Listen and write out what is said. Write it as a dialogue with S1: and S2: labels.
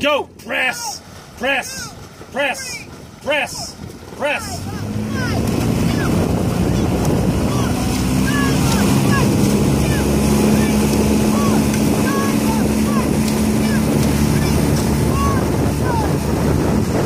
S1: Go! Press! Press! Press! Press! Press!